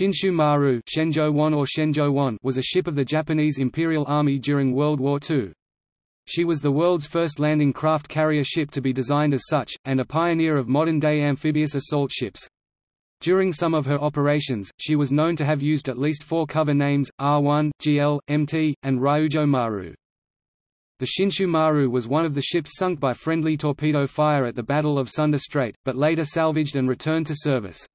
Shinshu Maru Shenzhou 1 or Shenzhou 1 was a ship of the Japanese Imperial Army during World War II. She was the world's first landing craft carrier ship to be designed as such, and a pioneer of modern-day amphibious assault ships. During some of her operations, she was known to have used at least four cover names, R1, GL, MT, and Ryujo Maru. The Shinshu Maru was one of the ships sunk by friendly torpedo fire at the Battle of Sunda Strait, but later salvaged and returned to service.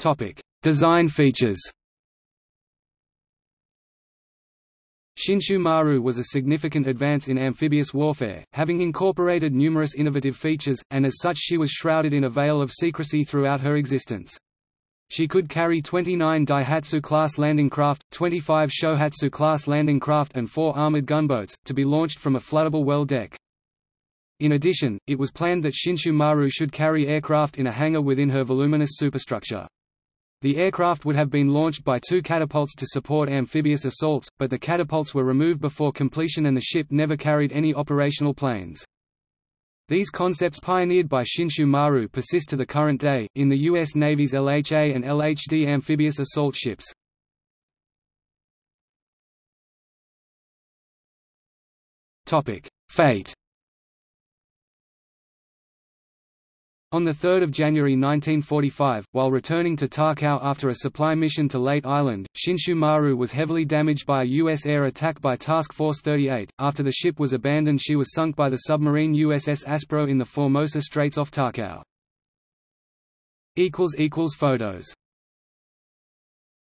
Topic: Design features. Shinshu Maru was a significant advance in amphibious warfare, having incorporated numerous innovative features, and as such she was shrouded in a veil of secrecy throughout her existence. She could carry 29 Daihatsu-class landing craft, 25 Shohatsu-class landing craft and four armored gunboats, to be launched from a floodable well deck. In addition, it was planned that Shinshu Maru should carry aircraft in a hangar within her voluminous superstructure. The aircraft would have been launched by two catapults to support amphibious assaults, but the catapults were removed before completion and the ship never carried any operational planes. These concepts pioneered by Shinshu Maru persist to the current day, in the U.S. Navy's LHA and LHD amphibious assault ships. Fate On 3 January 1945, while returning to Takao after a supply mission to Leyte Island, Shinshu Maru was heavily damaged by a U.S. air attack by Task Force 38. After the ship was abandoned she was sunk by the submarine USS Aspro in the Formosa Straits off Takao. Photos